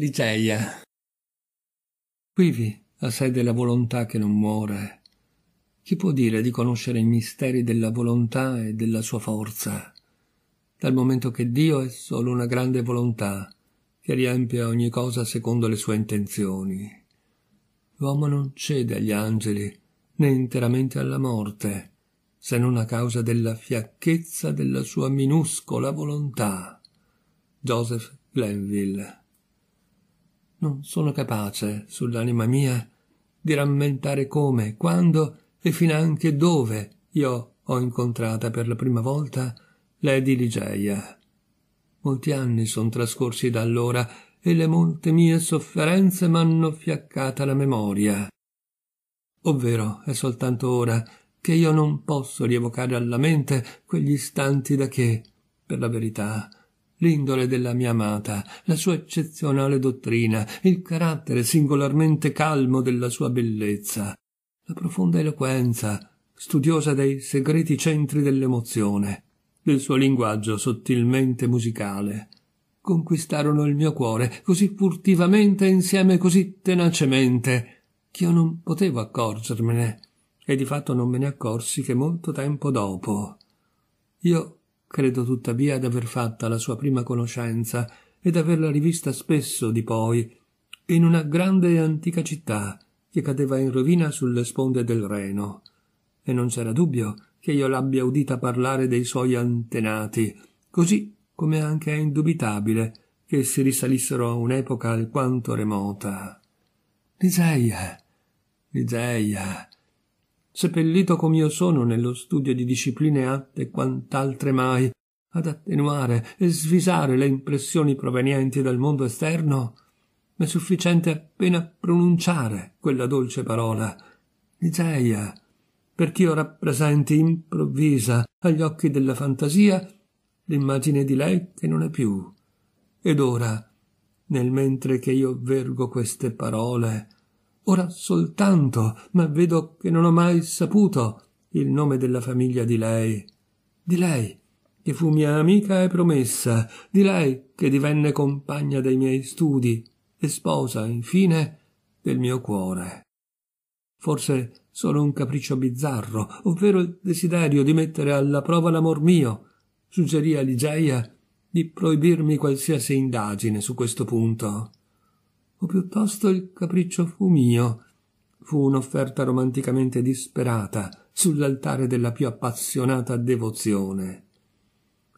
Ligeia. Quivi a sé della volontà che non muore. Chi può dire di conoscere i misteri della volontà e della sua forza? Dal momento che Dio è solo una grande volontà che riempie ogni cosa secondo le sue intenzioni. L'uomo non cede agli angeli né interamente alla morte, se non a causa della fiacchezza della sua minuscola volontà. Joseph Glenville. Non sono capace, sull'anima mia, di rammentare come, quando e finanche dove io ho incontrata per la prima volta Lady Ligeia. Molti anni son trascorsi da allora e le molte mie sofferenze m'hanno fiaccata la memoria. Ovvero è soltanto ora che io non posso rievocare alla mente quegli istanti da che, per la verità, l'indole della mia amata, la sua eccezionale dottrina, il carattere singolarmente calmo della sua bellezza, la profonda eloquenza, studiosa dei segreti centri dell'emozione, del suo linguaggio sottilmente musicale, conquistarono il mio cuore così furtivamente e insieme così tenacemente ch'io non potevo accorgermene e di fatto non me ne accorsi che molto tempo dopo. Io credo tuttavia d'aver fatta la sua prima conoscenza e d'averla rivista spesso di poi in una grande e antica città che cadeva in rovina sulle sponde del Reno. E non c'era dubbio che io l'abbia udita parlare dei suoi antenati così come anche è indubitabile che si risalissero a un'epoca alquanto remota. Ligeia ligeia seppellito com'io sono nello studio di discipline atte quant'altre mai ad attenuare e svisare le impressioni provenienti dal mondo esterno m'è sufficiente appena pronunciare quella dolce parola ligeia perch'io rappresenti improvvisa agli occhi della fantasia l'immagine di lei che non è più. Ed ora nel mentre che io vergo queste parole ora soltanto ma vedo che non ho mai saputo il nome della famiglia di lei. Di lei che fu mia amica e promessa. Di lei che divenne compagna dei miei studi e sposa infine del mio cuore. Forse solo un capriccio bizzarro ovvero il desiderio di mettere alla prova l'amor mio suggerì a ligeia di proibirmi qualsiasi indagine su questo punto o piuttosto il capriccio fu mio. Fu un'offerta romanticamente disperata sull'altare della più appassionata devozione.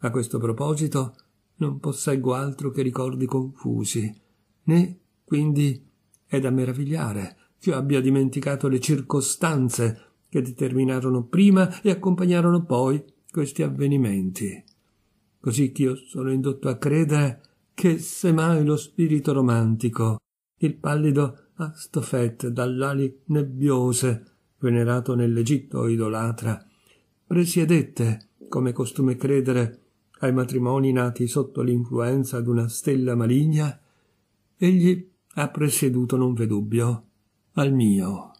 A questo proposito non posseggo altro che ricordi confusi né quindi è da meravigliare che abbia dimenticato le circostanze che determinarono prima e accompagnarono poi questi avvenimenti. Così ch'io sono indotto a credere che se mai lo spirito romantico il pallido Astofet dall'ali nebbiose, venerato nell'Egitto idolatra, presiedette, come costume credere, ai matrimoni nati sotto l'influenza d'una stella maligna, egli ha presieduto, non v'è dubbio, al mio.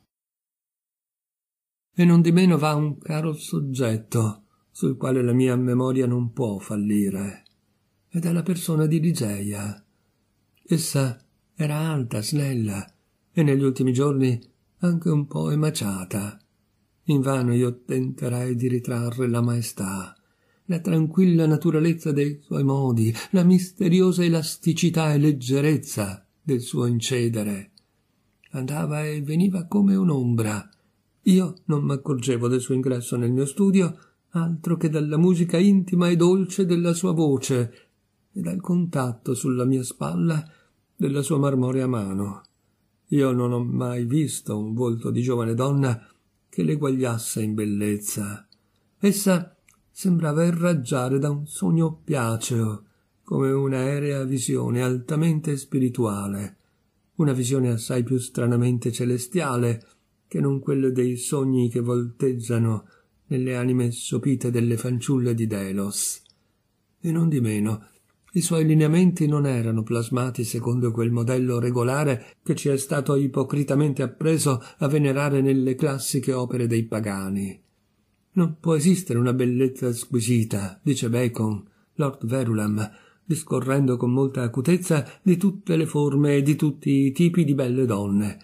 E non di meno va un caro soggetto sul quale la mia memoria non può fallire, ed è la persona di Ligeia. Essa era alta, snella e negli ultimi giorni anche un po' emaciata. Invano io tenterai di ritrarre la maestà, la tranquilla naturalezza dei suoi modi, la misteriosa elasticità e leggerezza del suo incedere. Andava e veniva come un'ombra. Io non m'accorgevo del suo ingresso nel mio studio altro che dalla musica intima e dolce della sua voce e dal contatto sulla mia spalla della sua marmorea mano. Io non ho mai visto un volto di giovane donna che l'eguagliasse in bellezza. Essa sembrava irraggiare da un sogno piaceo, come un'aerea visione altamente spirituale, una visione assai più stranamente celestiale che non quelle dei sogni che volteggiano nelle anime sopite delle fanciulle di Delos. E non di meno, i suoi lineamenti non erano plasmati secondo quel modello regolare che ci è stato ipocritamente appreso a venerare nelle classiche opere dei pagani. Non può esistere una bellezza squisita, dice Bacon, Lord Verulam, discorrendo con molta acutezza di tutte le forme e di tutti i tipi di belle donne,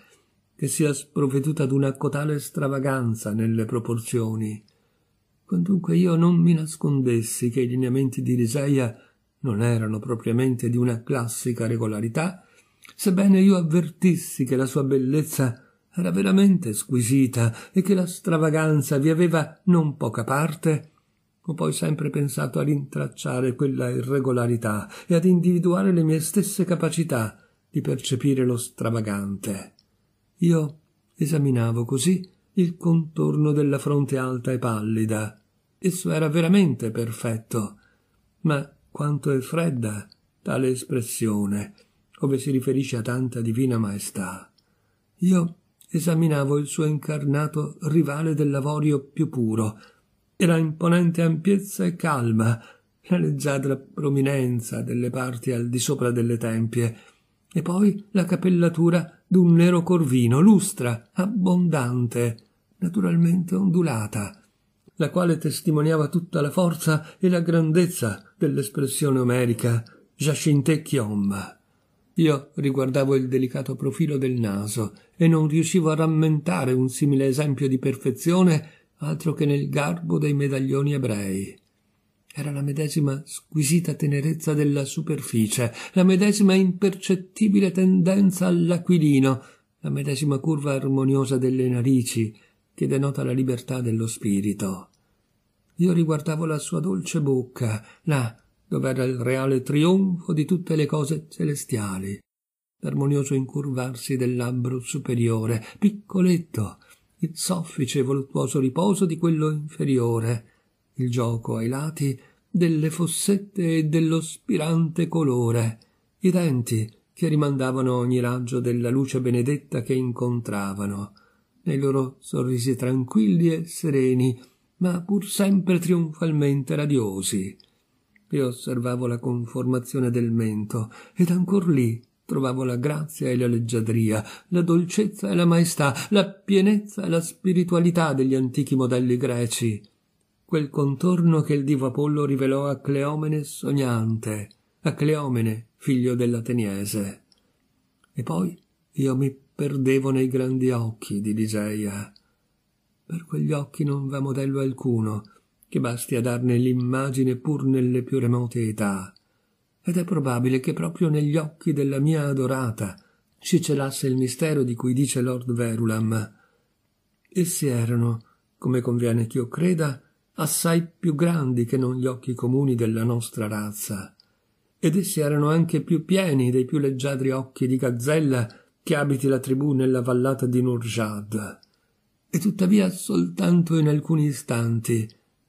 che sia sprovveduta d'una cotale stravaganza nelle proporzioni. Quantunque io non mi nascondessi che i lineamenti di Liseia non erano propriamente di una classica regolarità, sebbene io avvertissi che la sua bellezza era veramente squisita e che la stravaganza vi aveva non poca parte, ho poi sempre pensato a rintracciare quella irregolarità e ad individuare le mie stesse capacità di percepire lo stravagante. Io esaminavo così il contorno della fronte alta e pallida. Esso era veramente perfetto, ma quanto è fredda tale espressione, ove si riferisce a tanta divina maestà. Io esaminavo il suo incarnato rivale dell'avorio più puro, e la imponente ampiezza e calma, la leggiadra prominenza delle parti al di sopra delle tempie, e poi la capellatura d'un nero corvino, lustra, abbondante, naturalmente ondulata, la quale testimoniava tutta la forza e la grandezza dell'espressione omerica Jacinthe Chiom. Io riguardavo il delicato profilo del naso e non riuscivo a rammentare un simile esempio di perfezione altro che nel garbo dei medaglioni ebrei. Era la medesima squisita tenerezza della superficie, la medesima impercettibile tendenza all'aquilino, la medesima curva armoniosa delle narici, che denota la libertà dello spirito. Io riguardavo la sua dolce bocca, là dove era il reale trionfo di tutte le cose celestiali, l'armonioso incurvarsi del labbro superiore, piccoletto, il soffice e voluttuoso riposo di quello inferiore, il gioco ai lati delle fossette e dello spirante colore, i denti che rimandavano ogni raggio della luce benedetta che incontravano, nei loro sorrisi tranquilli e sereni, ma pur sempre trionfalmente radiosi. Io osservavo la conformazione del mento, ed ancor lì trovavo la grazia e la leggiadria, la dolcezza e la maestà, la pienezza e la spiritualità degli antichi modelli greci. Quel contorno che il divo Apollo rivelò a Cleomene sognante, a Cleomene, figlio dell'Ateniese. E poi io mi perdevo nei grandi occhi di Ligeia. Per quegli occhi non v'è modello alcuno che basti a darne l'immagine pur nelle più remote età ed è probabile che proprio negli occhi della mia adorata si celasse il mistero di cui dice Lord Verulam. Essi erano, come conviene ch'io creda, assai più grandi che non gli occhi comuni della nostra razza, ed essi erano anche più pieni dei più leggiadri occhi di gazzella che abiti la tribù nella vallata di Nurjad. E tuttavia soltanto in alcuni istanti,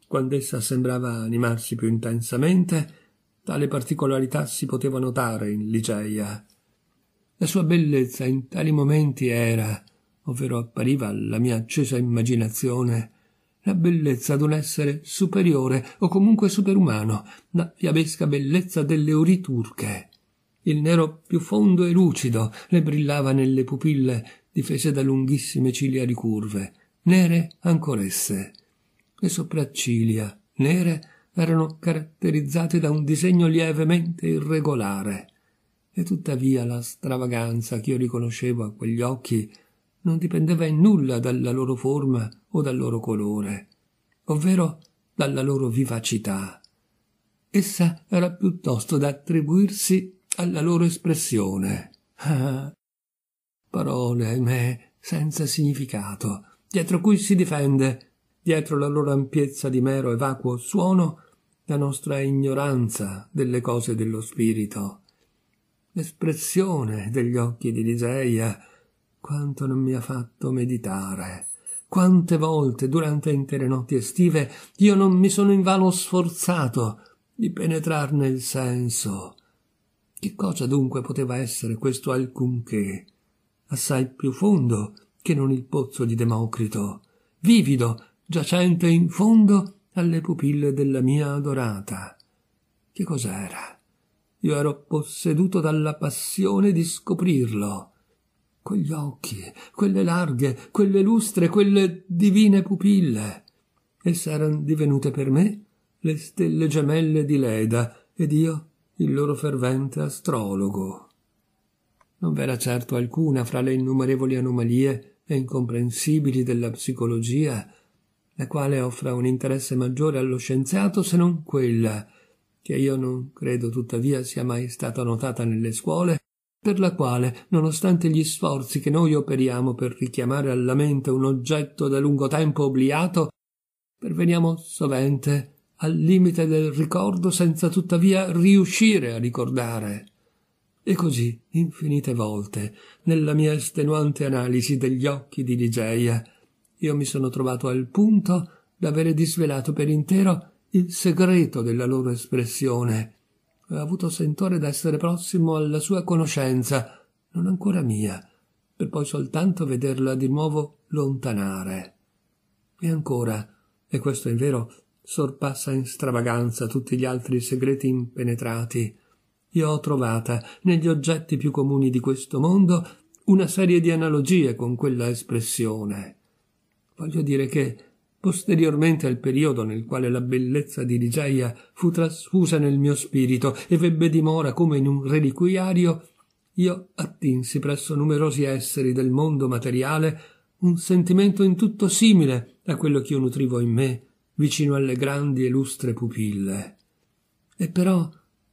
quando essa sembrava animarsi più intensamente, Tale particolarità si poteva notare in Ligeia. La sua bellezza in tali momenti era, ovvero appariva alla mia accesa immaginazione, la bellezza d'un essere superiore o comunque superumano, la fiabesca bellezza delle ori turche. Il nero più fondo e lucido le brillava nelle pupille difese da lunghissime ciglia ricurve, nere ancoresse. Le sopracciglia, nere, erano caratterizzate da un disegno lievemente irregolare, e tuttavia la stravaganza che io riconoscevo a quegli occhi non dipendeva in nulla dalla loro forma o dal loro colore, ovvero dalla loro vivacità. Essa era piuttosto da attribuirsi alla loro espressione. Ah, parole, ahimè, senza significato, dietro cui si difende, dietro la loro ampiezza di mero e vacuo suono, la nostra ignoranza delle cose dello spirito. L'espressione degli occhi di Liseia quanto non mi ha fatto meditare. Quante volte durante intere notti estive io non mi sono invano sforzato di penetrarne il senso. Che cosa dunque poteva essere questo alcunché? Assai più fondo che non il pozzo di Democrito, vivido, giacente in fondo alle pupille della mia adorata. Che cos'era? Io ero posseduto dalla passione di scoprirlo. Quegli occhi, quelle larghe, quelle lustre, quelle divine pupille. Esse erano divenute per me le stelle gemelle di Leda, ed io il loro fervente astrologo. Non v'era certo alcuna fra le innumerevoli anomalie e incomprensibili della psicologia, la quale offra un interesse maggiore allo scienziato se non quella, che io non credo tuttavia sia mai stata notata nelle scuole, per la quale, nonostante gli sforzi che noi operiamo per richiamare alla mente un oggetto da lungo tempo obliato, perveniamo sovente al limite del ricordo senza tuttavia riuscire a ricordare. E così, infinite volte, nella mia estenuante analisi degli occhi di Ligeia, io mi sono trovato al punto d'avere disvelato per intero il segreto della loro espressione. Ho avuto sentore d'essere prossimo alla sua conoscenza, non ancora mia, per poi soltanto vederla di nuovo lontanare. E ancora, e questo è vero, sorpassa in stravaganza tutti gli altri segreti impenetrati. Io ho trovata negli oggetti più comuni di questo mondo una serie di analogie con quella espressione. Voglio dire che, posteriormente al periodo nel quale la bellezza di Ligeia fu trasfusa nel mio spirito e vebbe dimora come in un reliquiario, io attinsi presso numerosi esseri del mondo materiale un sentimento in tutto simile a quello che io nutrivo in me vicino alle grandi e lustre pupille. E però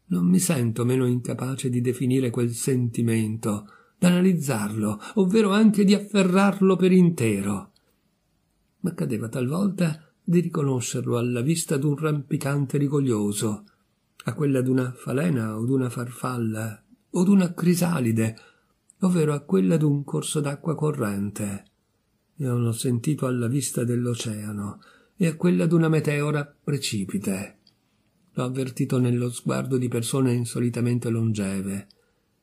non mi sento meno incapace di definire quel sentimento, d'analizzarlo, ovvero anche di afferrarlo per intero. M'accadeva talvolta di riconoscerlo alla vista d'un rampicante rigoglioso, a quella d'una falena o d'una farfalla o d'una crisalide, ovvero a quella d'un corso d'acqua corrente. Io l'ho sentito alla vista dell'oceano, e a quella d'una meteora precipite. L'ho avvertito nello sguardo di persone insolitamente longeve,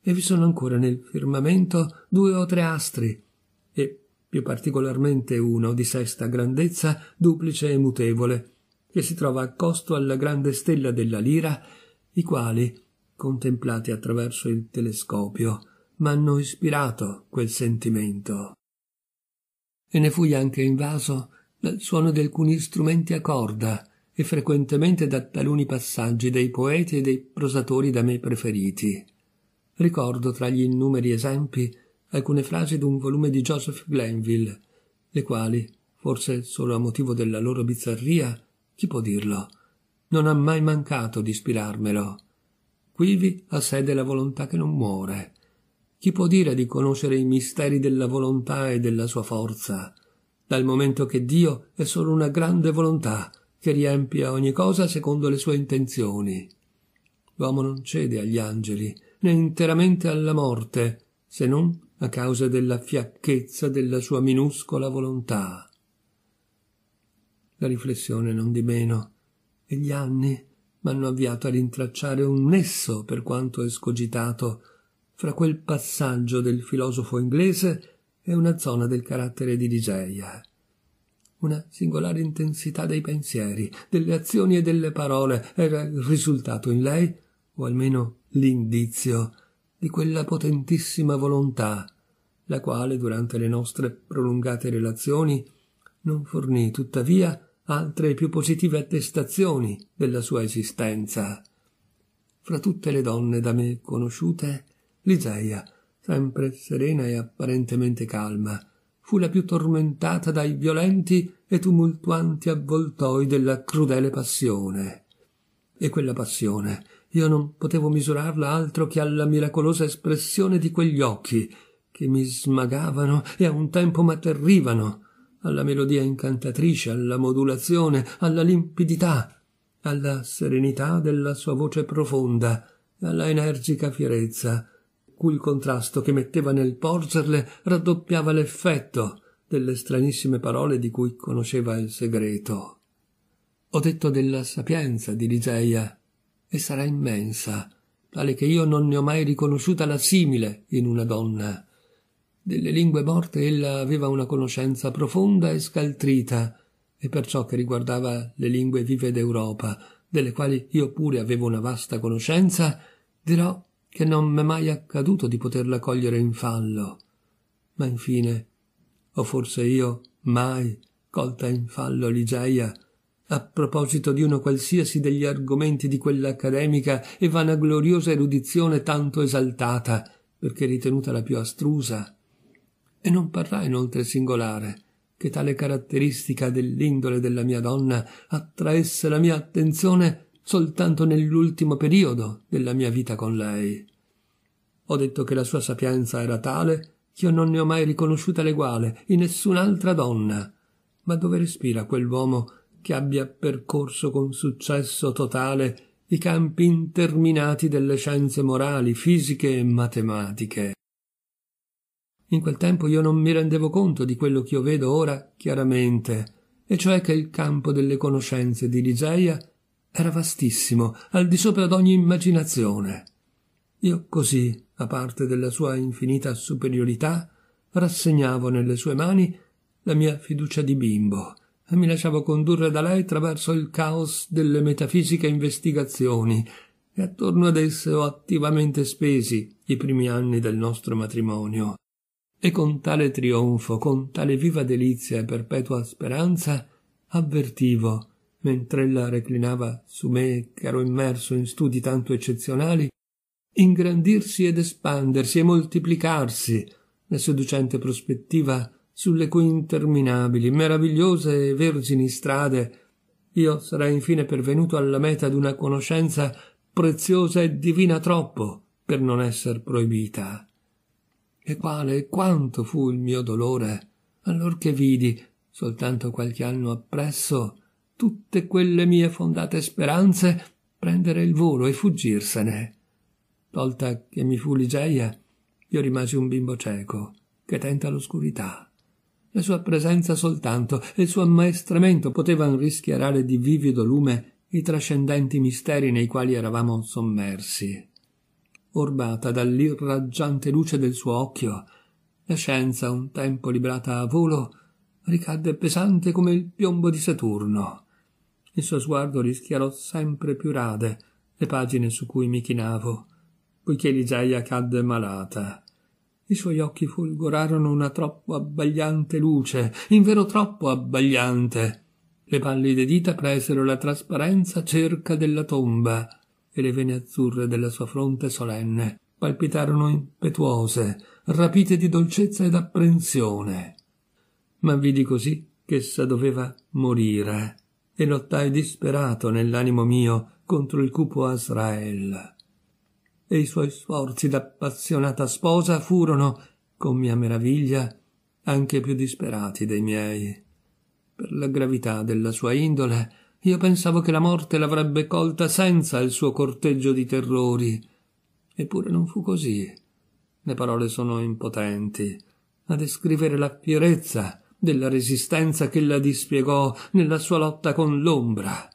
e vi sono ancora nel firmamento due o tre astri, e più particolarmente uno di sesta grandezza, duplice e mutevole, che si trova accosto alla grande stella della Lira, i quali, contemplati attraverso il telescopio, m'hanno ispirato quel sentimento. E ne fui anche invaso dal suono di alcuni strumenti a corda e frequentemente da taluni passaggi dei poeti e dei prosatori da me preferiti. Ricordo tra gli innumeri esempi alcune frasi d'un volume di Joseph Glenville, le quali, forse solo a motivo della loro bizzarria, chi può dirlo, non ha mai mancato di ispirarmelo. Quivi ha sede la volontà che non muore. Chi può dire di conoscere i misteri della volontà e della sua forza? Dal momento che Dio è solo una grande volontà che riempie ogni cosa secondo le sue intenzioni. L'uomo non cede agli angeli, né interamente alla morte, se non a causa della fiacchezza della sua minuscola volontà. La riflessione non di meno e gli anni m'hanno avviato a rintracciare un nesso, per quanto escogitato, fra quel passaggio del filosofo inglese e una zona del carattere di Ligeia. Una singolare intensità dei pensieri, delle azioni e delle parole era il risultato in lei, o almeno l'indizio, di quella potentissima volontà, la quale durante le nostre prolungate relazioni non fornì tuttavia altre e più positive attestazioni della sua esistenza. Fra tutte le donne da me conosciute, Ligeia sempre serena e apparentemente calma, fu la più tormentata dai violenti e tumultuanti avvoltoi della crudele passione. E quella passione io non potevo misurarla altro che alla miracolosa espressione di quegli occhi che mi smagavano e a un tempo m'atterrivano, alla melodia incantatrice, alla modulazione, alla limpidità, alla serenità della sua voce profonda, alla energica fierezza, cui il contrasto che metteva nel porgerle raddoppiava l'effetto delle stranissime parole di cui conosceva il segreto. Ho detto della sapienza di Ligeia e sarà immensa, tale che io non ne ho mai riconosciuta la simile in una donna. Delle lingue morte ella aveva una conoscenza profonda e scaltrita, e per ciò che riguardava le lingue vive d'Europa, delle quali io pure avevo una vasta conoscenza, dirò che non m'è mai accaduto di poterla cogliere in fallo. Ma infine, o forse io mai colta in fallo Ligeia, a proposito di uno qualsiasi degli argomenti di quell'accademica e vanagloriosa erudizione tanto esaltata, perché ritenuta la più astrusa. E non parrà inoltre singolare che tale caratteristica dell'indole della mia donna attraesse la mia attenzione soltanto nell'ultimo periodo della mia vita con lei. Ho detto che la sua sapienza era tale che io non ne ho mai riconosciuta l'eguale in nessun'altra donna. Ma dove respira quell'uomo che abbia percorso con successo totale i campi interminati delle scienze morali, fisiche e matematiche? In quel tempo io non mi rendevo conto di quello che io vedo ora chiaramente, e cioè che il campo delle conoscenze di Ligeia era vastissimo, al di sopra d'ogni immaginazione. Io così, a parte della sua infinita superiorità, rassegnavo nelle sue mani la mia fiducia di bimbo e mi lasciavo condurre da lei attraverso il caos delle metafisiche investigazioni e attorno ad esse ho attivamente spesi i primi anni del nostro matrimonio. E con tale trionfo, con tale viva delizia e perpetua speranza, avvertivo, mentre ella reclinava su me che ero immerso in studi tanto eccezionali, ingrandirsi ed espandersi e moltiplicarsi la seducente prospettiva sulle cui interminabili, meravigliose e vergini strade io sarei infine pervenuto alla meta d'una conoscenza preziosa e divina troppo per non esser proibita. E quale e quanto fu il mio dolore allorché vidi, soltanto qualche anno appresso, tutte quelle mie fondate speranze prendere il volo e fuggirsene Tolta che mi fu Ligeia, io rimasi un bimbo cieco, che tenta l'oscurità. La sua presenza soltanto e il suo ammaestramento potevano rischiarare di vivido lume i trascendenti misteri nei quali eravamo sommersi. Orbata dall'irraggiante luce del suo occhio, la scienza, un tempo librata a volo, ricadde pesante come il piombo di Saturno. Il suo sguardo rischiarò sempre più rade le pagine su cui mi chinavo poiché Ligeia cadde malata. I suoi occhi fulgorarono una troppo abbagliante luce, invero troppo abbagliante. Le pallide dita presero la trasparenza cerca della tomba e le vene azzurre della sua fronte solenne palpitarono impetuose, rapite di dolcezza ed apprensione. Ma vidi così ch'essa doveva morire e lottai disperato nell'animo mio contro il cupo Azrael e i suoi sforzi d'appassionata sposa furono, con mia meraviglia, anche più disperati dei miei. Per la gravità della sua indole, io pensavo che la morte l'avrebbe colta senza il suo corteggio di terrori. Eppure non fu così. Le parole sono impotenti a descrivere la fierezza della resistenza che la dispiegò nella sua lotta con l'ombra.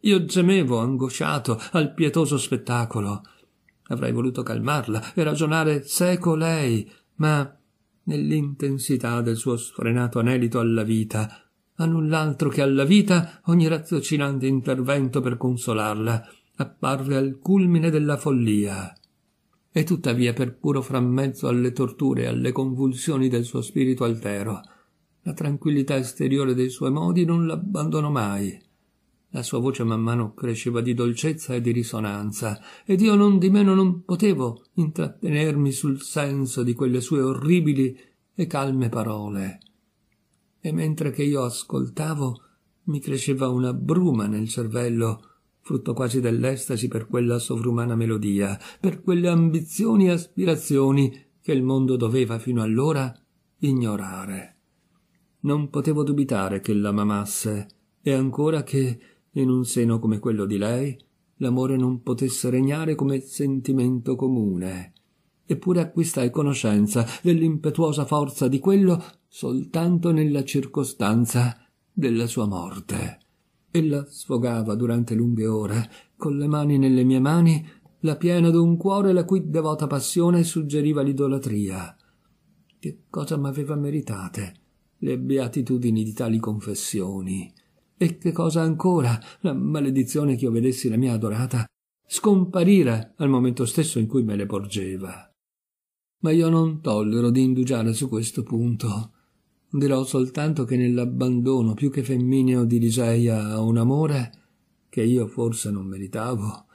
Io gemevo angosciato al pietoso spettacolo Avrei voluto calmarla e ragionare seco lei, ma nell'intensità del suo sfrenato anelito alla vita, a null'altro che alla vita ogni raziocinante intervento per consolarla apparve al culmine della follia. E tuttavia, per puro frammezzo alle torture e alle convulsioni del suo spirito altero, la tranquillità esteriore dei suoi modi non l'abbandonò mai. La sua voce man mano cresceva di dolcezza e di risonanza, ed io non di meno non potevo intrattenermi sul senso di quelle sue orribili e calme parole. E mentre che io ascoltavo, mi cresceva una bruma nel cervello, frutto quasi dell'estasi per quella sovrumana melodia, per quelle ambizioni e aspirazioni che il mondo doveva fino allora ignorare. Non potevo dubitare che la mamasse, e ancora che in un seno come quello di lei, l'amore non potesse regnare come sentimento comune. Eppure acquistai conoscenza dell'impetuosa forza di quello soltanto nella circostanza della sua morte. Ella sfogava durante lunghe ore, con le mani nelle mie mani, la piena d'un cuore la cui devota passione suggeriva l'idolatria. Che cosa m'aveva meritate le beatitudini di tali confessioni? E che cosa ancora? La maledizione che io vedessi la mia adorata scomparire al momento stesso in cui me le porgeva. Ma io non tollero di indugiare su questo punto. dirò soltanto che nell'abbandono più che femmineo di Ligeia a un amore che io forse non meritavo,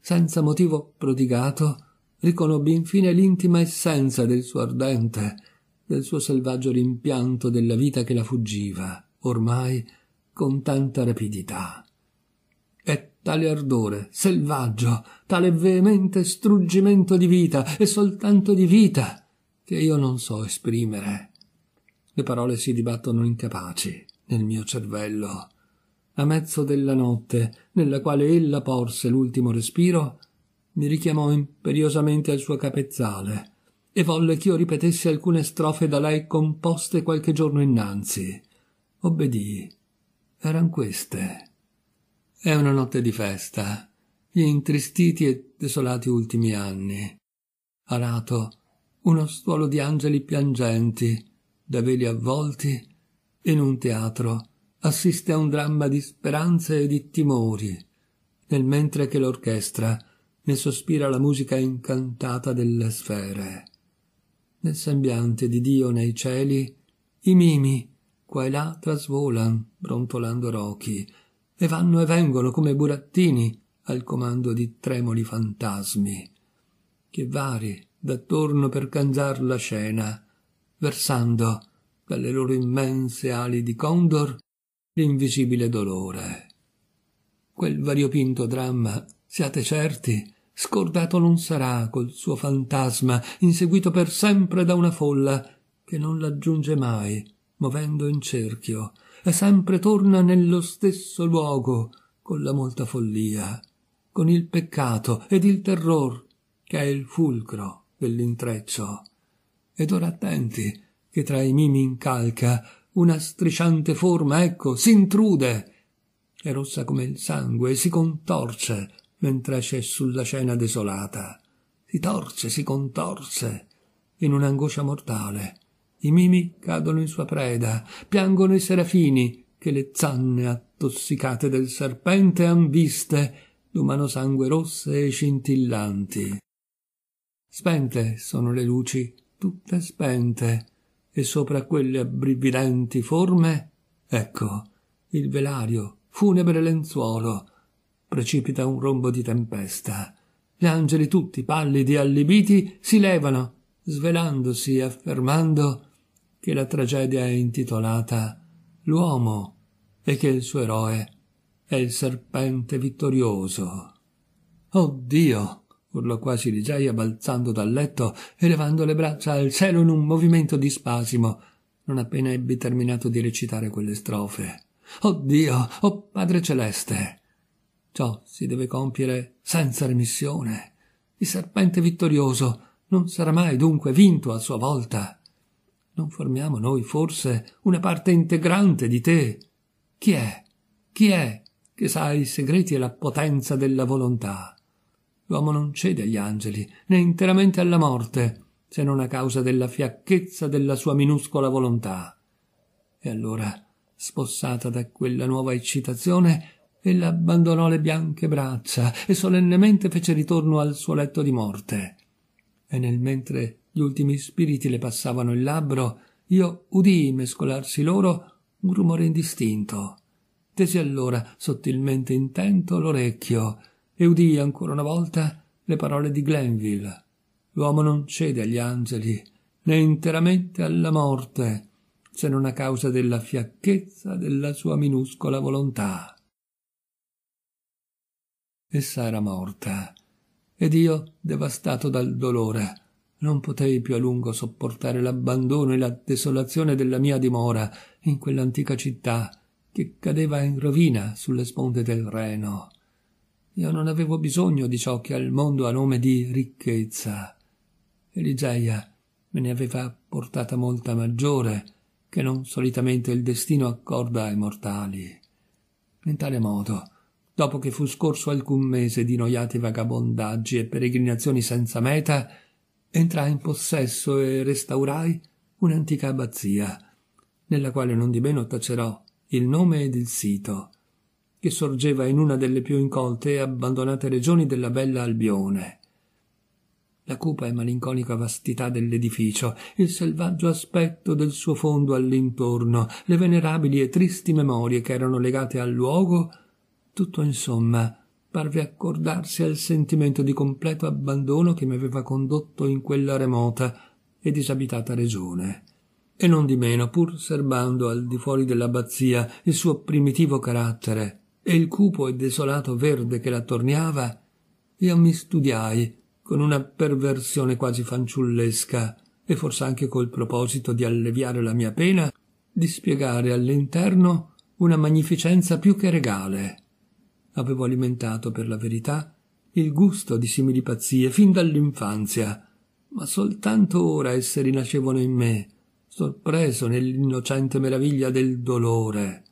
senza motivo prodigato, riconobbi infine l'intima essenza del suo ardente, del suo selvaggio rimpianto della vita che la fuggiva, ormai con tanta rapidità. E tale ardore, selvaggio, tale veemente struggimento di vita, e soltanto di vita, che io non so esprimere. Le parole si dibattono incapaci nel mio cervello. A mezzo della notte, nella quale ella porse l'ultimo respiro, mi richiamò imperiosamente al suo capezzale e volle ch'io ripetessi alcune strofe da lei composte qualche giorno innanzi. Obbedii. Eran queste. È una notte di festa, gli intristiti e desolati ultimi anni. Arato, uno stuolo di angeli piangenti, da veli avvolti, in un teatro assiste a un dramma di speranze e di timori, nel mentre che l'orchestra ne sospira la musica incantata delle sfere. Nel sembiante di Dio nei cieli, i mimi qua e là trasvolan, brontolando rochi, e vanno e vengono come burattini al comando di tremoli fantasmi, che vari d'attorno per cangiar la scena, versando dalle loro immense ali di condor l'invisibile dolore. Quel variopinto dramma, siate certi, scordato non sarà col suo fantasma, inseguito per sempre da una folla che non l'aggiunge mai, movendo in cerchio, e sempre torna nello stesso luogo con la molta follia, con il peccato ed il terror che è il fulcro dell'intreccio. Ed ora attenti, che tra i mimi incalca una strisciante forma, ecco, s'intrude. È rossa come il sangue e si contorce mentre esce sulla scena desolata. Si torce, si contorce, in un'angoscia mortale. I mimi cadono in sua preda, piangono i serafini che le zanne attossicate del serpente han viste d'umano sangue rosse e scintillanti. Spente sono le luci, tutte spente, e sopra quelle abbrividenti forme, ecco, il velario, funebre lenzuolo, precipita un rombo di tempesta. Gli angeli tutti pallidi e allibiti si levano, svelandosi e affermando che la tragedia è intitolata L'uomo e che il suo eroe è il serpente vittorioso. Oh Dio! urlò quasi Ligeia balzando dal letto e levando le braccia al cielo in un movimento di spasimo, non appena ebbi terminato di recitare quelle strofe. Oh Dio! Oh Padre Celeste! Ciò si deve compiere senza remissione. Il serpente vittorioso non sarà mai dunque vinto a sua volta. Non formiamo noi forse una parte integrante di te? Chi è? Chi è che sa i segreti e la potenza della volontà? L'uomo non cede agli angeli, né interamente alla morte, se non a causa della fiacchezza della sua minuscola volontà. E allora, spossata da quella nuova eccitazione, ella abbandonò le bianche braccia e solennemente fece ritorno al suo letto di morte. E nel mentre gli ultimi spiriti le passavano il labbro, io udii mescolarsi loro un rumore indistinto. Tesi allora sottilmente intento l'orecchio e udii ancora una volta le parole di Glenville. L'uomo non cede agli angeli, né interamente alla morte, se non a causa della fiacchezza della sua minuscola volontà. Essa era morta, ed io, devastato dal dolore, non potei più a lungo sopportare l'abbandono e la desolazione della mia dimora in quell'antica città che cadeva in rovina sulle sponde del Reno. Io non avevo bisogno di ciò che al mondo ha nome di ricchezza. Eligeia me ne aveva portata molta maggiore che non solitamente il destino accorda ai mortali. In tale modo, dopo che fu scorso alcun mese di noiati vagabondaggi e peregrinazioni senza meta, entrai in possesso e restaurai un'antica abbazia, nella quale non di meno tacerò il nome ed il sito, che sorgeva in una delle più incolte e abbandonate regioni della bella Albione. la cupa e malinconica vastità dell'edificio, il selvaggio aspetto del suo fondo all'intorno, le venerabili e tristi memorie che erano legate al luogo, tutto insomma parve accordarsi al sentimento di completo abbandono che mi aveva condotto in quella remota e disabitata regione. E non di meno, pur serbando al di fuori dell'abbazia il suo primitivo carattere e il cupo e desolato verde che l'attorniava, io mi studiai con una perversione quasi fanciullesca e forse anche col proposito di alleviare la mia pena, di spiegare all'interno una magnificenza più che regale. Avevo alimentato, per la verità, il gusto di simili pazzie fin dall'infanzia, ma soltanto ora esse rinascevano in me, sorpreso nell'innocente meraviglia del dolore.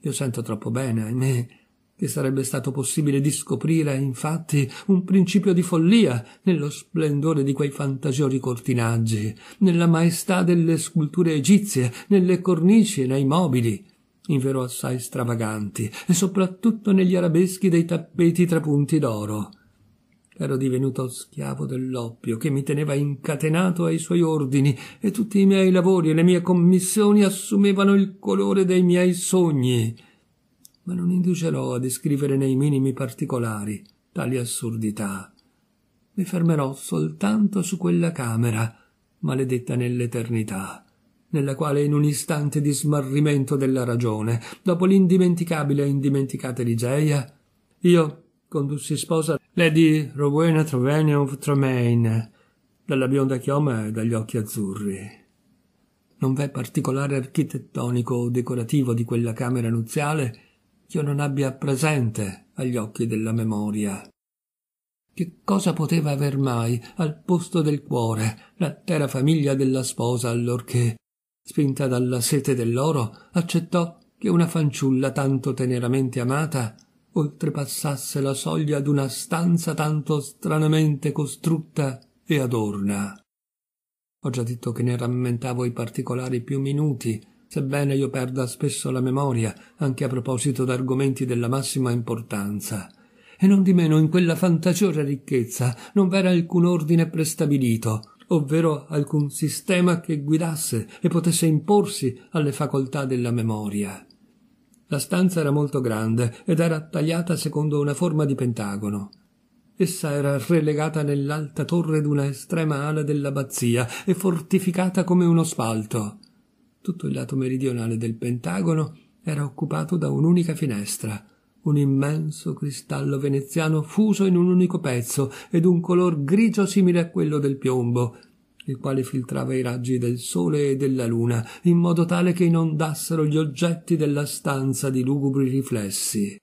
Io sento troppo bene, ahimè, che sarebbe stato possibile di scoprire, infatti, un principio di follia nello splendore di quei fantasiosi cortinaggi, nella maestà delle sculture egizie, nelle cornici e nei mobili, invero assai stravaganti, e soprattutto negli arabeschi dei tappeti trapunti d'oro. Ero divenuto schiavo dell'oppio che mi teneva incatenato ai suoi ordini e tutti i miei lavori e le mie commissioni assumevano il colore dei miei sogni ma non inducerò a descrivere nei minimi particolari tali assurdità. Mi fermerò soltanto su quella camera, maledetta nell'eternità, nella quale in un istante di smarrimento della ragione, dopo l'indimenticabile e indimenticata Ligeia, io condussi sposa Lady Rowena Trovenia of Tremaine, dalla bionda chioma e dagli occhi azzurri. Non v'è particolare architettonico o decorativo di quella camera nuziale io non abbia presente agli occhi della memoria. Che cosa poteva aver mai al posto del cuore l'intera famiglia della sposa allorché, spinta dalla sete dell'oro, accettò che una fanciulla tanto teneramente amata oltrepassasse la soglia d'una stanza tanto stranamente costrutta e adorna. Ho già detto che ne rammentavo i particolari più minuti, sebbene io perda spesso la memoria anche a proposito d'argomenti della massima importanza. E non di meno in quella fantasiosa ricchezza non v'era alcun ordine prestabilito, ovvero alcun sistema che guidasse e potesse imporsi alle facoltà della memoria. La stanza era molto grande ed era tagliata secondo una forma di pentagono. Essa era relegata nell'alta torre d'una estrema ala dell'abbazia e fortificata come uno spalto. Tutto il lato meridionale del Pentagono era occupato da un'unica finestra, un immenso cristallo veneziano fuso in un unico pezzo ed un color grigio simile a quello del piombo, il quale filtrava i raggi del sole e della luna in modo tale che inondassero gli oggetti della stanza di lugubri riflessi.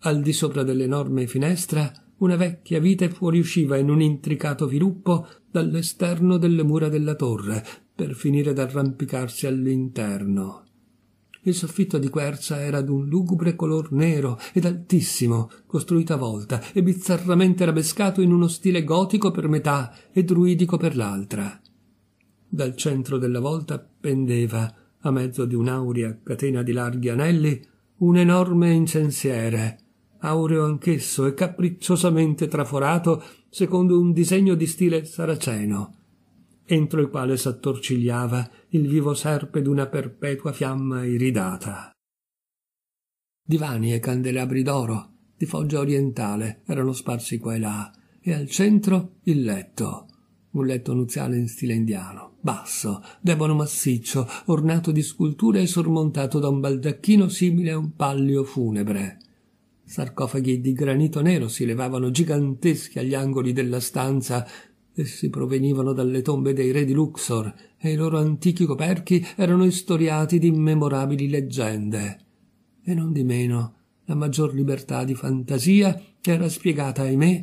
Al di sopra dell'enorme finestra una vecchia vite fuoriusciva in un intricato viluppo dall'esterno delle mura della torre, per finire d'arrampicarsi all'interno. Il soffitto di quercia era d'un lugubre color nero ed altissimo, costruito a volta e bizzarramente arabescato in uno stile gotico per metà e druidico per l'altra. Dal centro della volta pendeva, a mezzo di un'aurea catena di larghi anelli, un enorme incensiere, aureo anch'esso e capricciosamente traforato secondo un disegno di stile saraceno, entro il quale s'attorcigliava il vivo serpe d'una perpetua fiamma iridata. Divani e candelabri d'oro, di foggia orientale, erano sparsi qua e là, e al centro il letto, un letto nuziale in stile indiano, basso, d'ebono massiccio, ornato di sculture e sormontato da un baldacchino simile a un pallio funebre. Sarcofaghi di granito nero si levavano giganteschi agli angoli della stanza Essi provenivano dalle tombe dei re di Luxor e i loro antichi coperchi erano istoriati di immemorabili leggende. E non di meno, la maggior libertà di fantasia era spiegata, ahimè,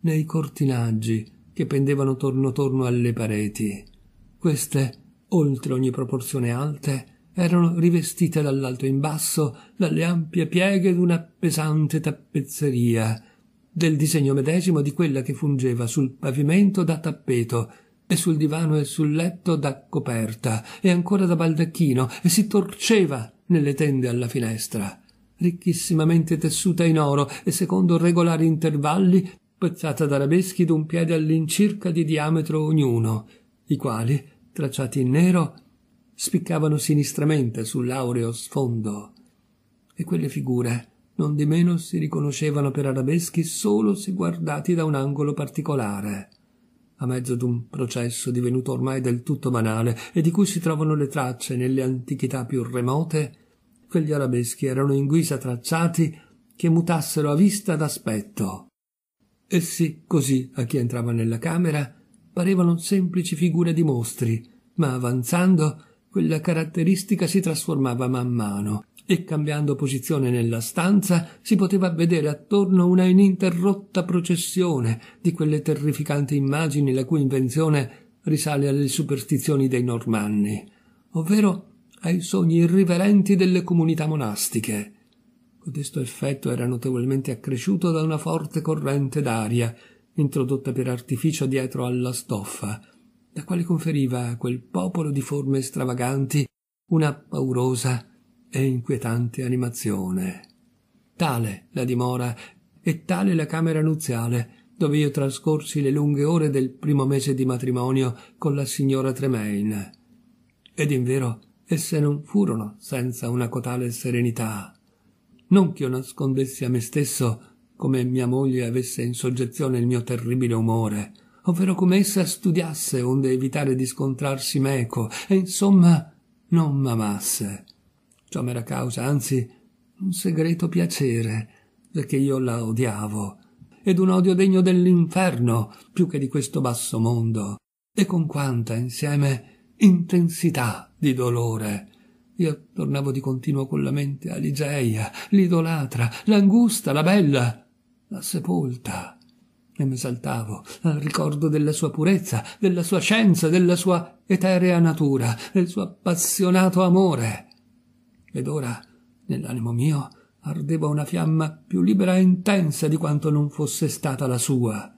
nei cortinaggi che pendevano torno torno alle pareti. Queste, oltre ogni proporzione alte, erano rivestite dall'alto in basso dalle ampie pieghe d'una pesante tappezzeria, del disegno medesimo di quella che fungeva sul pavimento da tappeto e sul divano e sul letto da coperta e ancora da baldacchino e si torceva nelle tende alla finestra ricchissimamente tessuta in oro e secondo regolari intervalli pezzata d'arabeschi d'un piede all'incirca di diametro ognuno, i quali, tracciati in nero, spiccavano sinistramente sull'aureo sfondo. E quelle figure, non di meno, si riconoscevano per arabeschi solo se guardati da un angolo particolare a mezzo d'un processo divenuto ormai del tutto banale e di cui si trovano le tracce nelle antichità più remote, quegli arabeschi erano in guisa tracciati che mutassero a vista d'aspetto. Essi, così, a chi entrava nella camera, parevano semplici figure di mostri, ma avanzando, quella caratteristica si trasformava man mano, e cambiando posizione nella stanza si poteva vedere attorno una ininterrotta processione di quelle terrificanti immagini la cui invenzione risale alle superstizioni dei normanni, ovvero ai sogni irriverenti delle comunità monastiche. Codesto effetto era notevolmente accresciuto da una forte corrente d'aria, introdotta per artificio dietro alla stoffa, la quale conferiva a quel popolo di forme stravaganti una paurosa e inquietante animazione. Tale la dimora e tale la camera nuziale, dove io trascorsi le lunghe ore del primo mese di matrimonio con la signora Tremaine. Ed invero esse non furono senza una cotale serenità. Non ch'io nascondessi a me stesso come mia moglie avesse in soggezione il mio terribile umore, ovvero come essa studiasse onde evitare di scontrarsi meco, e insomma non m'amasse. Ciò m'era causa, anzi, un segreto piacere, perché io la odiavo, ed un odio degno dell'inferno più che di questo basso mondo, e con quanta insieme intensità di dolore. Io tornavo di continuo con la mente a Ligeia, l'idolatra, l'angusta, la bella, la sepolta, e m'esaltavo al ricordo della sua purezza, della sua scienza, della sua eterea natura, del suo appassionato amore ed ora nell'animo mio ardeva una fiamma più libera e intensa di quanto non fosse stata la sua.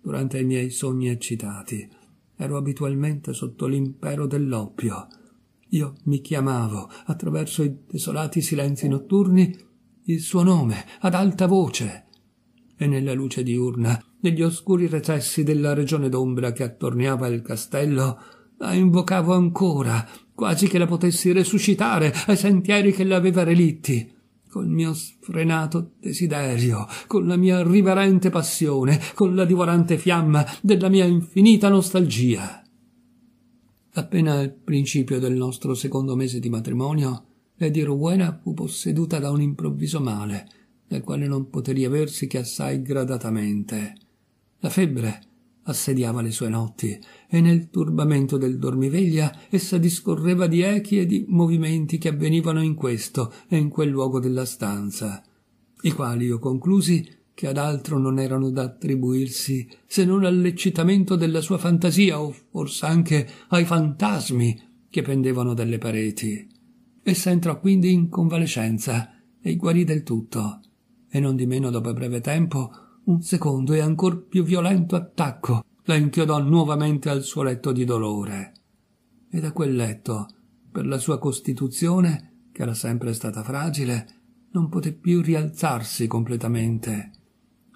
Durante i miei sogni eccitati ero abitualmente sotto l'impero dell'oppio. Io mi chiamavo, attraverso i desolati silenzi notturni, il suo nome ad alta voce, e nella luce diurna, negli oscuri recessi della regione d'ombra che attorniava il castello, la invocavo ancora, quasi che la potessi resuscitare ai sentieri che l'aveva relitti col mio sfrenato desiderio, con la mia riverente passione, con la divorante fiamma della mia infinita nostalgia. Appena al principio del nostro secondo mese di matrimonio, Lady Rowena fu posseduta da un improvviso male, del quale non poté riaversi che assai gradatamente. La febbre assediava le sue notti e nel turbamento del dormiveglia essa discorreva di echi e di movimenti che avvenivano in questo e in quel luogo della stanza, i quali io conclusi che ad altro non erano da attribuirsi se non all'eccitamento della sua fantasia o fors'anche ai fantasmi che pendevano dalle pareti. Essa entrò quindi in convalescenza e guarì del tutto, e non di meno dopo breve tempo un secondo e ancor più violento attacco la inchiodò nuovamente al suo letto di dolore. E da quel letto, per la sua costituzione, che era sempre stata fragile, non poté più rialzarsi completamente.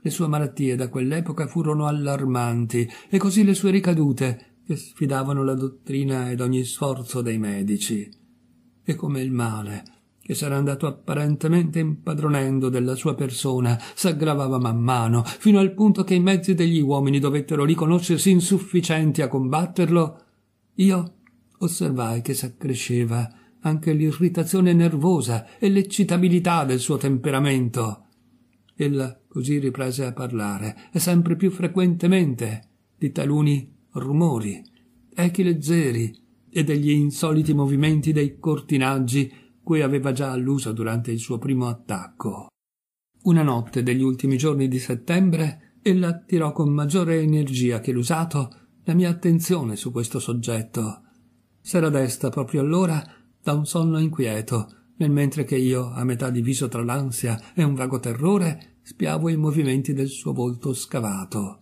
Le sue malattie da quell'epoca furono allarmanti e così le sue ricadute, che sfidavano la dottrina ed ogni sforzo dei medici. E come il male, che s'era andato apparentemente impadronendo della sua persona, s'aggravava man mano, fino al punto che i mezzi degli uomini dovettero riconoscersi insufficienti a combatterlo, io osservai che s'accresceva anche l'irritazione nervosa e l'eccitabilità del suo temperamento. Ella così riprese a parlare, e sempre più frequentemente, di taluni rumori, echi leggeri e degli insoliti movimenti dei cortinaggi cui aveva già alluso durante il suo primo attacco. Una notte degli ultimi giorni di settembre ella attirò con maggiore energia che l'usato la mia attenzione su questo soggetto. S'era desta proprio allora da un sonno inquieto, nel mentre che io, a metà diviso tra l'ansia e un vago terrore, spiavo i movimenti del suo volto scavato.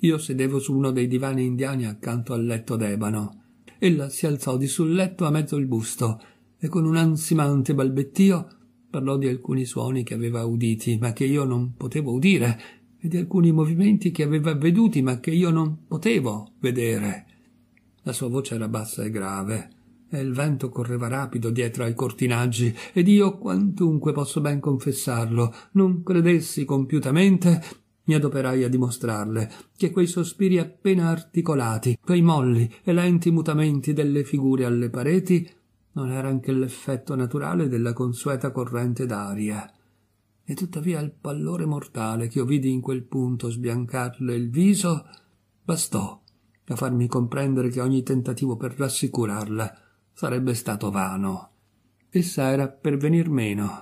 Io sedevo su uno dei divani indiani accanto al letto d'ebano. Ella si alzò di sul letto a mezzo il busto e con un ansimante balbettio parlò di alcuni suoni che aveva uditi, ma che io non potevo udire, e di alcuni movimenti che aveva veduti ma che io non potevo vedere. La sua voce era bassa e grave, e il vento correva rapido dietro ai cortinaggi, ed io, quantunque posso ben confessarlo, non credessi compiutamente, mi adoperai a dimostrarle che quei sospiri appena articolati, quei molli e lenti mutamenti delle figure alle pareti, non era che l'effetto naturale della consueta corrente d'aria. E tuttavia il pallore mortale che io vidi in quel punto sbiancarle il viso bastò a farmi comprendere che ogni tentativo per rassicurarla sarebbe stato vano. Essa era per venir meno,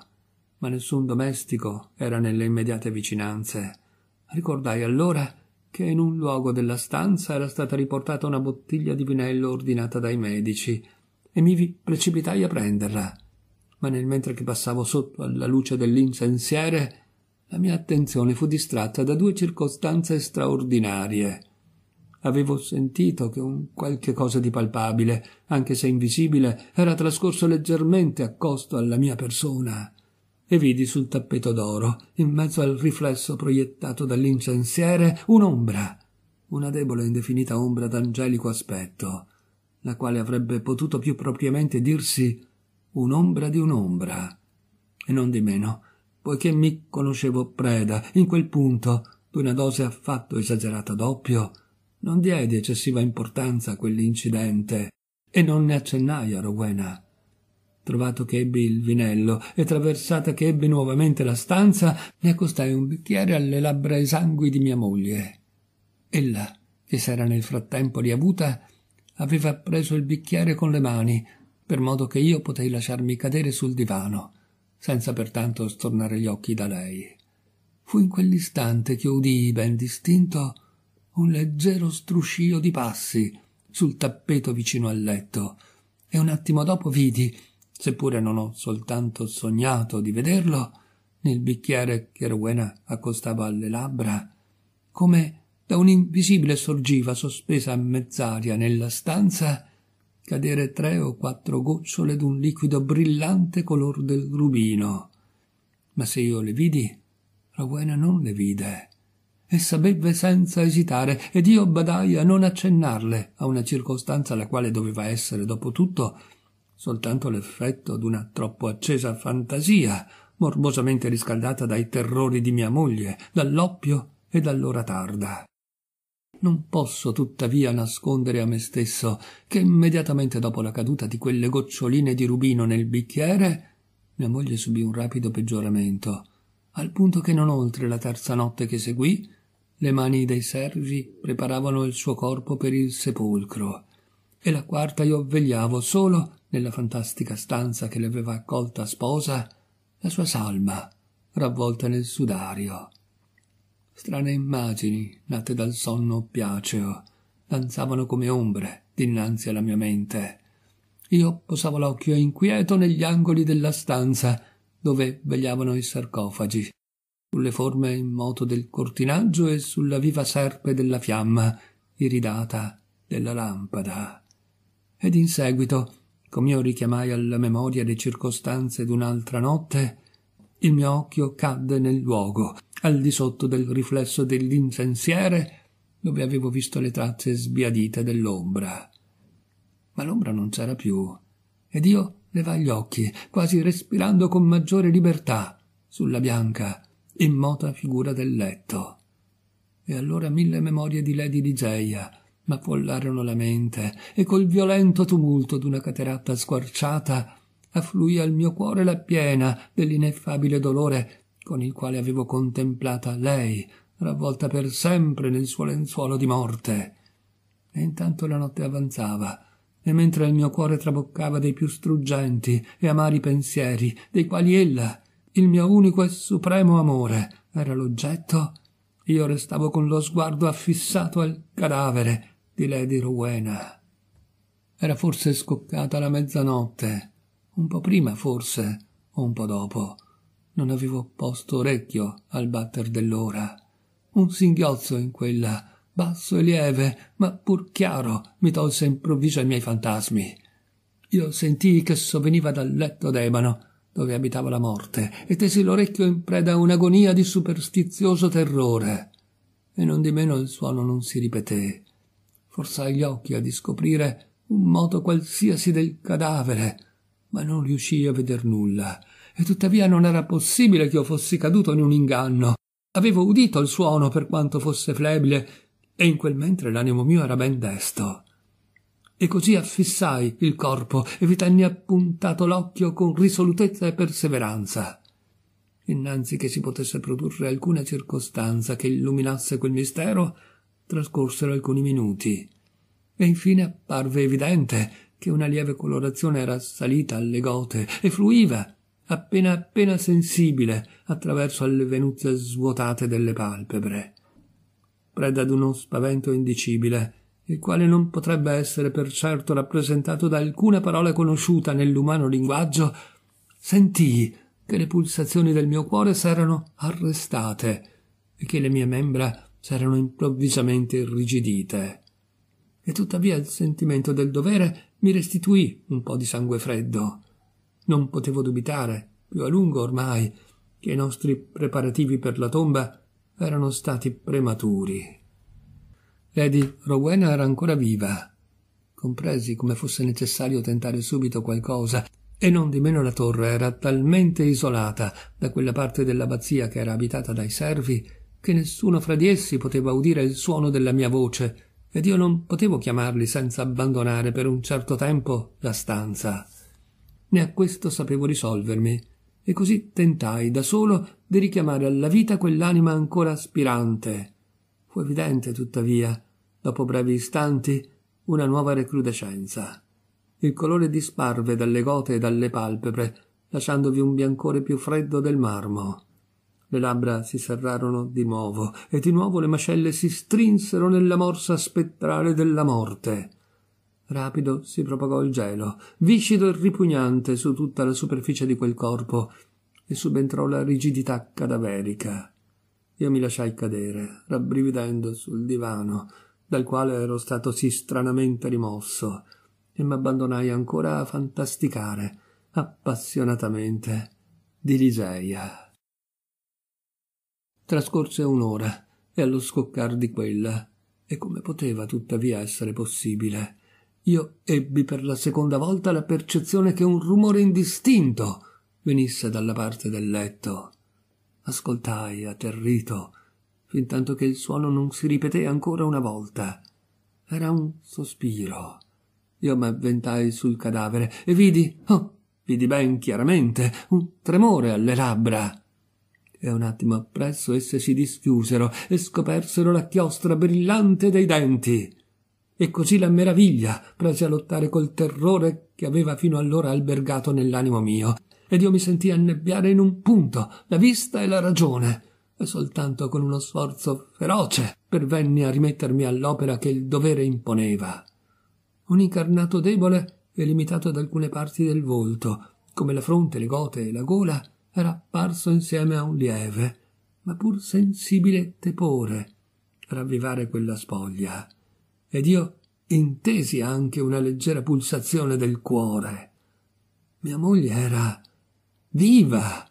ma nessun domestico era nelle immediate vicinanze. Ricordai allora che in un luogo della stanza era stata riportata una bottiglia di vinello ordinata dai medici e mi vi precipitai a prenderla. Ma nel mentre che passavo sotto alla luce dell'incensiere, la mia attenzione fu distratta da due circostanze straordinarie avevo sentito che un qualche cosa di palpabile, anche se invisibile, era trascorso leggermente accosto alla mia persona, e vidi sul tappeto d'oro, in mezzo al riflesso proiettato dall'incensiere, un'ombra, una debole e indefinita ombra d'angelico aspetto, la quale avrebbe potuto più propriamente dirsi un'ombra di un'ombra. E non di meno, poiché mi conoscevo preda, in quel punto, d'una dose affatto esagerata d'oppio, non diedi eccessiva importanza a quell'incidente e non ne accennai a Rowena. Trovato che ebbi il vinello e traversata che ebbi nuovamente la stanza, mi accostai un bicchiere alle labbra esangui di mia moglie. Ella, che s'era nel frattempo riavuta, aveva preso il bicchiere con le mani, per modo che io potei lasciarmi cadere sul divano, senza pertanto stornare gli occhi da lei. Fu in quell'istante che udii ben distinto un leggero struscio di passi sul tappeto vicino al letto e un attimo dopo vidi, seppure non ho soltanto sognato di vederlo, nel bicchiere che Rowena accostava alle labbra, come da un'invisibile sorgiva sospesa a mezz'aria nella stanza cadere tre o quattro gocciole d'un liquido brillante color del rubino. Ma se io le vidi, Rowena non le vide essa bevve senza esitare ed io badai a non accennarle a una circostanza la quale doveva essere dopo tutto soltanto l'effetto d'una troppo accesa fantasia morbosamente riscaldata dai terrori di mia moglie dall'oppio e dall'ora tarda non posso tuttavia nascondere a me stesso che immediatamente dopo la caduta di quelle goccioline di rubino nel bicchiere mia moglie subì un rapido peggioramento al punto che non oltre la terza notte che seguì le mani dei servi preparavano il suo corpo per il sepolcro e la quarta io vegliavo solo nella fantastica stanza che le aveva accolta sposa la sua salma ravvolta nel sudario strane immagini nate dal sonno oppiaceo danzavano come ombre dinanzi alla mia mente io posavo l'occhio inquieto negli angoli della stanza dove vegliavano i sarcofagi sulle forme in moto del cortinaggio e sulla viva serpe della fiamma iridata della lampada. Ed in seguito, come io richiamai alla memoria le circostanze d'un'altra notte, il mio occhio cadde nel luogo, al di sotto del riflesso dell'incensiere, dove avevo visto le tracce sbiadite dell'ombra. Ma l'ombra non c'era più, ed io levai gli occhi, quasi respirando con maggiore libertà, sulla bianca, immota figura del letto. E allora mille memorie di Lady Ligeia m'affollarono la mente e col violento tumulto d'una cateratta squarciata affluì al mio cuore la piena dell'ineffabile dolore con il quale avevo contemplata lei ravvolta per sempre nel suo lenzuolo di morte. E intanto la notte avanzava, e mentre il mio cuore traboccava dei più struggenti e amari pensieri, dei quali ella, il mio unico e supremo amore era l'oggetto, io restavo con lo sguardo affissato al cadavere di Lady Rowena. Era forse scoccata la mezzanotte, un po' prima forse, o un po' dopo. Non avevo posto orecchio al batter dell'ora. Un singhiozzo in quella, basso e lieve, ma pur chiaro, mi tolse improvviso ai miei fantasmi. Io sentii che sovveniva dal letto d'ebano dove abitava la morte, e tesi l'orecchio in preda a un'agonia di superstizioso terrore. e non di meno il suono non si ripeté. Forzai gli occhi a discoprire un moto qualsiasi del cadavere, ma non riuscii a veder nulla, e tuttavia non era possibile che io fossi caduto in un inganno. Avevo udito il suono per quanto fosse flebile, e in quel mentre l'animo mio era ben desto. E così affissai il corpo e vi tenni appuntato l'occhio con risolutezza e perseveranza. Innanzi che si potesse produrre alcuna circostanza che illuminasse quel mistero, trascorsero alcuni minuti e infine apparve evidente che una lieve colorazione era salita alle gote e fluiva appena appena sensibile attraverso alle venuzie svuotate delle palpebre preda d'uno spavento indicibile il quale non potrebbe essere per certo rappresentato da alcuna parola conosciuta nell'umano linguaggio sentii che le pulsazioni del mio cuore s'erano arrestate e che le mie membra s'erano improvvisamente irrigidite e tuttavia il sentimento del dovere mi restituì un po di sangue freddo. Non potevo dubitare, più a lungo ormai, che i nostri preparativi per la tomba erano stati prematuri. Lady Rowena era ancora viva. Compresi come fosse necessario tentare subito qualcosa, e non di meno la torre era talmente isolata da quella parte dell'abbazia che era abitata dai servi che nessuno fra di essi poteva udire il suono della mia voce ed io non potevo chiamarli senza abbandonare per un certo tempo la stanza. Né a questo sapevo risolvermi, e così tentai da solo di richiamare alla vita quell'anima ancora aspirante. Fu evidente, tuttavia, dopo brevi istanti, una nuova recrudescenza. Il colore disparve dalle gote e dalle palpebre, lasciandovi un biancore più freddo del marmo. Le labbra si serrarono di nuovo e di nuovo le mascelle si strinsero nella morsa spettrale della morte. Rapido si propagò il gelo, viscido e ripugnante su tutta la superficie di quel corpo, e subentrò la rigidità cadaverica. Io mi lasciai cadere, rabbrividendo sul divano, dal quale ero stato sì stranamente rimosso, e m'abbandonai ancora a fantasticare appassionatamente di Liseia. Trascorse un'ora e allo scoccar di quella, e come poteva tuttavia essere possibile, io ebbi per la seconda volta la percezione che un rumore indistinto venisse dalla parte del letto. Ascoltai, atterrito, fin tanto che il suono non si ripeté ancora una volta. Era un sospiro. Io m'avventai sul cadavere e vidi, oh, vidi ben chiaramente, un tremore alle labbra e un attimo appresso esse si dischiusero e scopersero la chiostra brillante dei denti. E così la meraviglia prese a lottare col terrore che aveva fino allora albergato nell'animo mio, ed io mi sentii annebbiare in un punto la vista e la ragione, e soltanto con uno sforzo feroce pervenni a rimettermi all'opera che il dovere imponeva. Un incarnato debole e limitato ad alcune parti del volto, come la fronte, le gote e la gola, era apparso insieme a un lieve, ma pur sensibile tepore, ravvivare quella spoglia, ed io intesi anche una leggera pulsazione del cuore. Mia moglie era viva.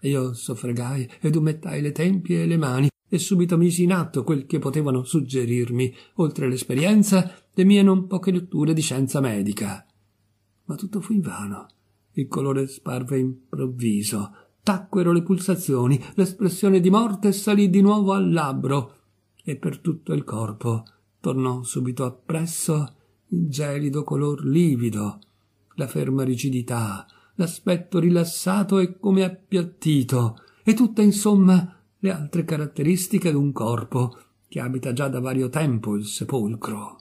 Io soffregai ed umettai le tempie e le mani e subito misi in atto quel che potevano suggerirmi, oltre l'esperienza, le mie non poche letture di scienza medica. Ma tutto fu invano il colore sparve improvviso. Tacquero le pulsazioni, l'espressione di morte salì di nuovo al labbro e per tutto il corpo tornò subito appresso il gelido color livido, la ferma rigidità, l'aspetto rilassato e come appiattito, e tutte insomma le altre caratteristiche d'un corpo che abita già da vario tempo il sepolcro.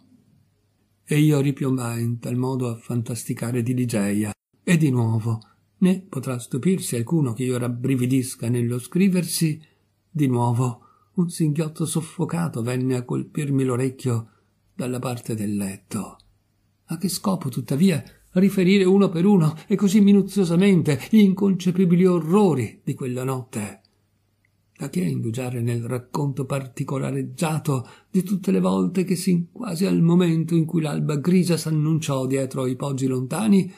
E io ripiombai in tal modo a fantasticare di Ligeia, e di nuovo, né potrà stupirsi alcuno che io rabbrividisca nello scriversi, di nuovo un singhiotto soffocato venne a colpirmi l'orecchio dalla parte del letto. A che scopo, tuttavia, riferire uno per uno e così minuziosamente gli inconcepibili orrori di quella notte? Da che indugiare nel racconto particolareggiato di tutte le volte che sin quasi al momento in cui l'alba grigia s'annunciò dietro i poggi lontani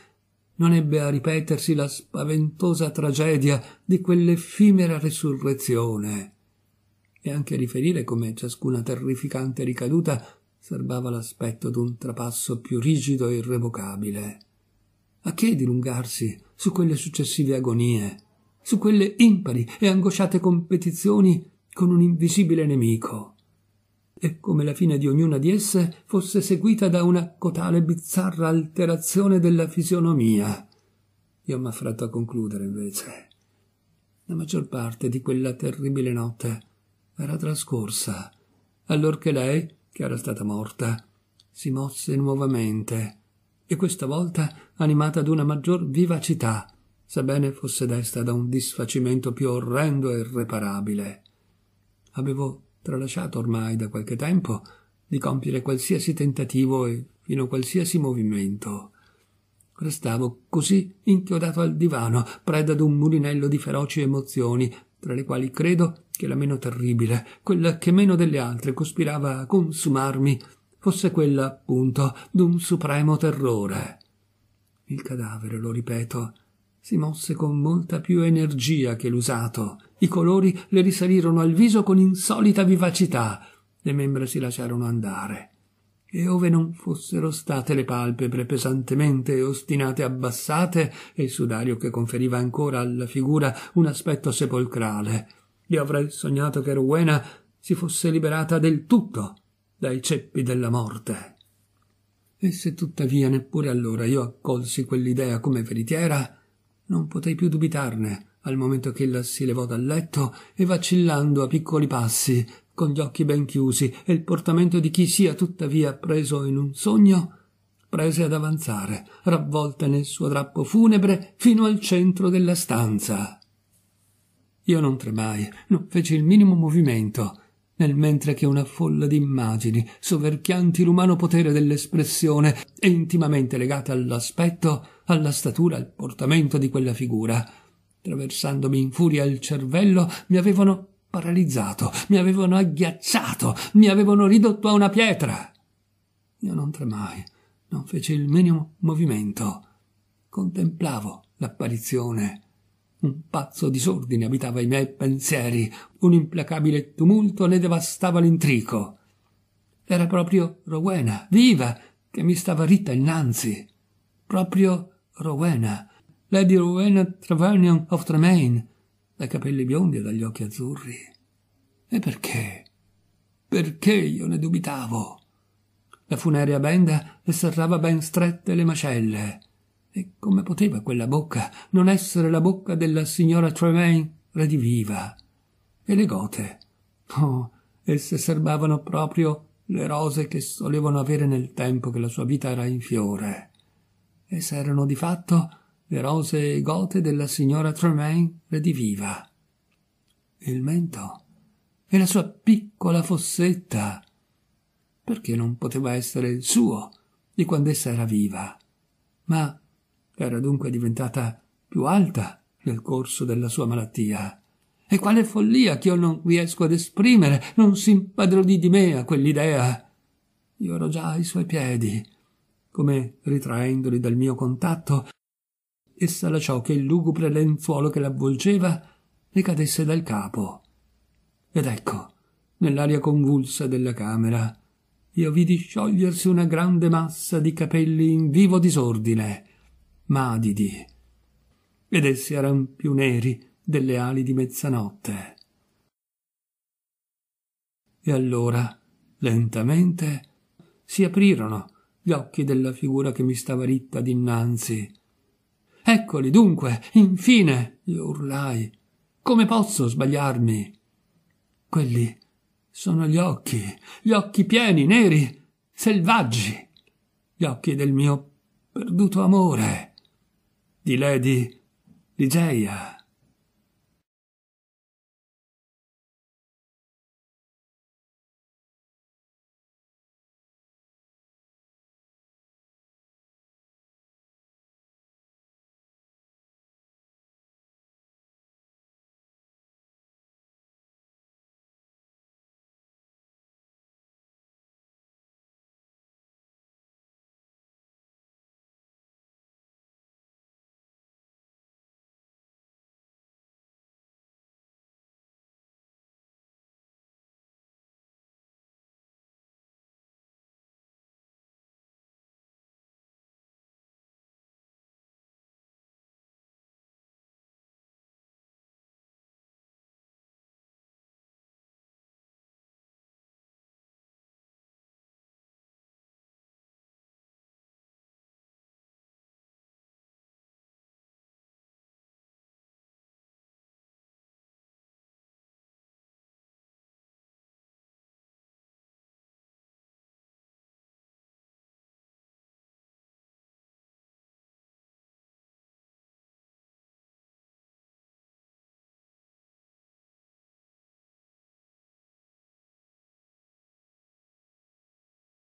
non ebbe a ripetersi la spaventosa tragedia di quell'effimera resurrezione. E anche riferire come ciascuna terrificante ricaduta serbava l'aspetto d'un trapasso più rigido e irrevocabile. A che dilungarsi su quelle successive agonie, su quelle impari e angosciate competizioni con un invisibile nemico? E come la fine di ognuna di esse fosse seguita da una cotale bizzarra alterazione della fisionomia. Io m'affretto a concludere, invece. La maggior parte di quella terribile notte era trascorsa, allorché lei, che era stata morta, si mosse nuovamente, e questa volta animata d'una maggior vivacità, sebbene fosse desta da un disfacimento più orrendo e irreparabile. Avevo tralasciato ormai da qualche tempo di compiere qualsiasi tentativo e fino a qualsiasi movimento. Restavo così inchiodato al divano, preda d'un mulinello di feroci emozioni, tra le quali credo che la meno terribile, quella che meno delle altre cospirava a consumarmi, fosse quella, appunto, d'un supremo terrore. Il cadavere, lo ripeto, si mosse con molta più energia che l'usato. I colori le risalirono al viso con insolita vivacità. Le membra si lasciarono andare. E ove non fossero state le palpebre pesantemente e ostinate abbassate e il sudario che conferiva ancora alla figura un aspetto sepolcrale, io avrei sognato che Rowena si fosse liberata del tutto dai ceppi della morte. E se tuttavia neppure allora io accolsi quell'idea come veritiera, non potei più dubitarne al momento che ella si levò dal letto e vacillando a piccoli passi, con gli occhi ben chiusi e il portamento di chi sia tuttavia preso in un sogno, prese ad avanzare, ravvolta nel suo drappo funebre, fino al centro della stanza. Io non tremai, non feci il minimo movimento, nel mentre che una folla di immagini, soverchianti l'umano potere dell'espressione e intimamente legate all'aspetto, alla statura, al portamento di quella figura, traversandomi in furia il cervello, mi avevano paralizzato, mi avevano agghiacciato, mi avevano ridotto a una pietra. Io non tremai, non feci il minimo movimento. Contemplavo l'apparizione un pazzo disordine abitava i miei pensieri, un implacabile tumulto ne devastava l'intrico. Era proprio Rowena, viva, che mi stava ritta innanzi. Proprio Rowena, Lady Rowena Trevernion of Tremaine, dai capelli biondi e dagli occhi azzurri. E perché? Perché io ne dubitavo? La funerea benda le serrava ben strette le mascelle e come poteva quella bocca non essere la bocca della signora Tremaine rediviva? E le gote? Oh, esse serbavano proprio le rose che solevano avere nel tempo che la sua vita era in fiore. Esse erano di fatto le rose gote della signora Tremaine rediviva. E il mento? E la sua piccola fossetta? Perché non poteva essere il suo di quando essa era viva? Ma era dunque diventata più alta nel corso della sua malattia. E quale follia che io non riesco ad esprimere, non si impadronì di me a quell'idea. Io ero già ai suoi piedi, come ritraendoli dal mio contatto, essa lasciò che il lugubre lenzuolo che l'avvolgeva le cadesse dal capo. Ed ecco, nell'aria convulsa della camera, io vidi sciogliersi una grande massa di capelli in vivo disordine, madidi, ed essi eran più neri delle ali di mezzanotte. E allora, lentamente, si aprirono gli occhi della figura che mi stava ritta dinanzi. Eccoli dunque, infine, io urlai. Come posso sbagliarmi? Quelli sono gli occhi, gli occhi pieni, neri, selvaggi, gli occhi del mio perduto amore di Lady Ligeia.